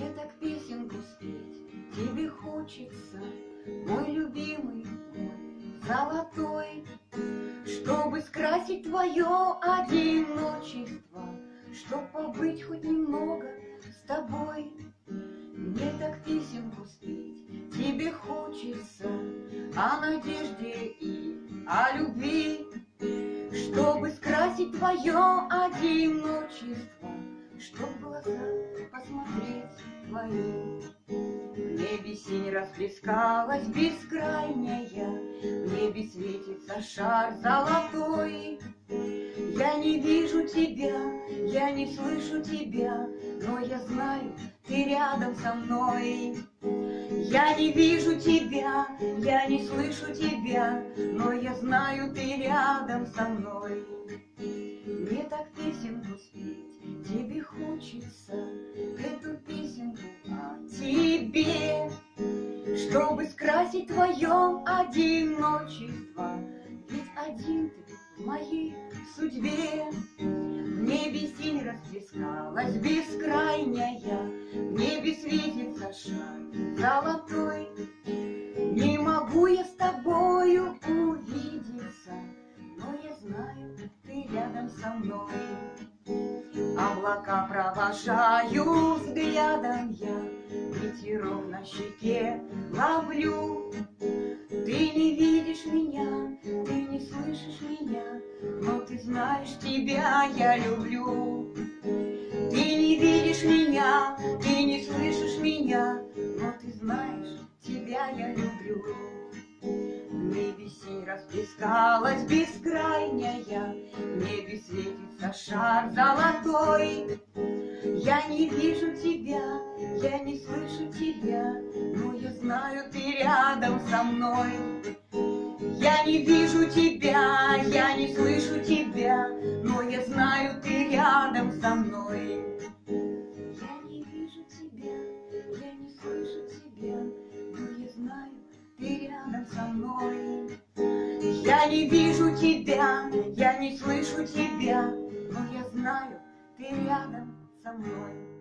Мне так песенку спеть тебе хочется, Мой любимый, мой золотой, Чтобы скрасить твое одиночество, Чтоб побыть хоть немного с тобой. Мне так песенку спеть тебе хочется О надежде и о любви, Чтобы скрасить твое одиночество, небе синь расплескалась бескрайняя, В небе светится шар золотой. Я не вижу тебя, я не слышу тебя, Но я знаю, ты рядом со мной. Я не вижу тебя, я не слышу тебя, Но я знаю, ты рядом со мной. Мне так песенку спеть тебе хочется, Эту песенку о тебе, Чтобы скрасить твое одиночество, Ведь один ты в моей судьбе. В небе синь расплескалась бескрайняя, В небе светится шар золотой. Не могу я с тобою увидеться, Но я знаю, ты рядом со мной. Облака провожаю взглядом я, Ветерок на щеке ловлю. Ты не видишь меня, ты не слышишь меня, Но ты знаешь, тебя я люблю. Ты не видишь меня, ты не слышишь меня, Но ты знаешь, расплескалась бескрайняя, В небе светится шар золотой. Я не вижу тебя, я не слышу тебя, Но я знаю, ты рядом со мной. Я не вижу тебя, я не слышу тебя, Но я знаю, ты Я не вижу тебя, я не слышу тебя, Но я знаю, ты рядом со мной.